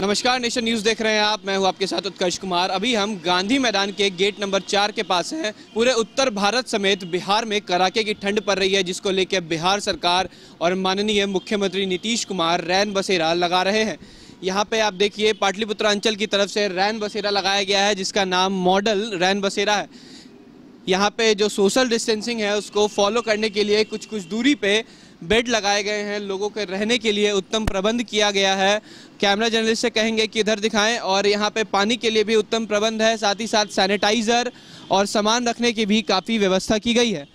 नमस्कार, nation news देख रहे हैं आप। मैं हूँ आपके साथ उत्कर्ष कुमार। अभी हम गांधी मैदान के गेट नंबर चार के पास हैं। पूरे उत्तर भारत समेत बिहार में कड़ाके की ठंड पड़ रही है, जिसको लेकर बिहार सरकार और माननीय मुख्यमंत्री नीतीश कुमार रैन बसेरा लगा रहे हैं। यहाँ पे आप देखिए पाटलिपुत्र अंचल की तरफ़ से रैन बसेरा लगाया गया है, जिसका नाम मॉडल रैन बसेरा है। यहाँ पे जो सोशल डिस्टेंसिंग है, उसको फॉलो करने के लिए कुछ कुछ दूरी पे बेड लगाए गए हैं, लोगों के रहने के लिए उत्तम प्रबंध किया गया है। कैमरा जर्नलिस्ट से कहेंगे कि इधर दिखाएँ और यहाँ पे पानी के लिए भी उत्तम प्रबंध है, साथ ही साथ सैनिटाइज़र और सामान रखने की भी काफ़ी व्यवस्था की गई है।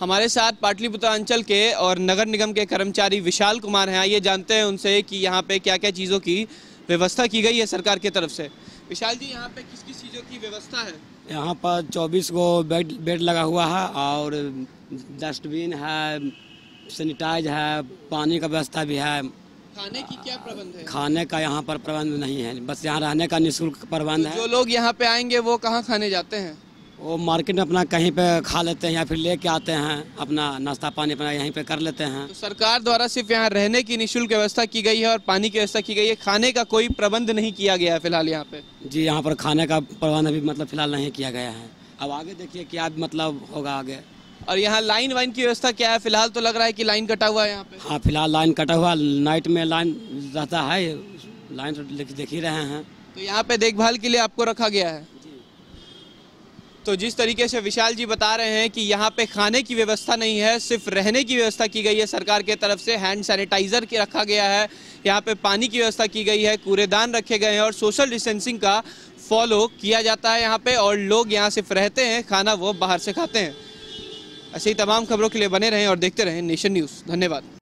हमारे साथ पाटलिपुत्र अंचल के और नगर निगम के कर्मचारी विशाल कुमार हैं। आइए जानते हैं उनसे कि यहाँ पे क्या क्या चीज़ों की व्यवस्था की गई है सरकार की तरफ़ से। विशाल जी, यहाँ पे किस किस चीज़ों की व्यवस्था है? यहाँ पर 24 गो बेड बेड लगा हुआ है और डस्टबिन है सैनिटाइज है पानी का व्यवस्था भी है। खाने की क्या प्रबंध है? खाने का यहाँ पर प्रबंध नहीं है बस यहाँ रहने का निःशुल्क प्रबंध है। जो लोग यहाँ पे आएँगे वो कहाँ खाने जाते हैं? वो मार्केट में अपना कहीं पे खा लेते हैं या फिर लेके आते हैं अपना नाश्ता पानी अपना यहीं पे कर लेते हैं। तो सरकार द्वारा सिर्फ़ यहाँ रहने की निःशुल्क व्यवस्था की गई है और पानी की व्यवस्था की गई है खाने का कोई प्रबंध नहीं किया गया है फ़िलहाल यहाँ पे? जी यहाँ पर खाने का प्रबंध अभी मतलब फ़िलहाल नहीं किया गया है। अब आगे देखिए क्या मतलब होगा आगे। और यहाँ लाइन वाइन की व्यवस्था क्या है? फ़िलहाल तो लग रहा है कि लाइन कटा हुआ है यहाँ पे। हाँ फ़िलहाल लाइन कटा हुआ नाइट में लाइन रहता है लाइन तो देख ही रहे हैं। तो यहाँ पे देखभाल के लिए आपको रखा गया है। तो जिस तरीके से विशाल जी बता रहे हैं कि यहाँ पे खाने की व्यवस्था नहीं है सिर्फ़ रहने की व्यवस्था की गई है। सरकार के तरफ़ से हैंड सैनिटाइजर के रखा गया है। यहाँ पे पानी की व्यवस्था की गई है कूड़ेदान रखे गए हैं और सोशल डिस्टेंसिंग का फॉलो किया जाता है यहाँ पे और लोग यहाँ सिर्फ़ रहते हैं खाना वो बाहर से खाते हैं। ऐसे ही तमाम खबरों के लिए बने रहें और देखते रहें नेशन न्यूज़। धन्यवाद।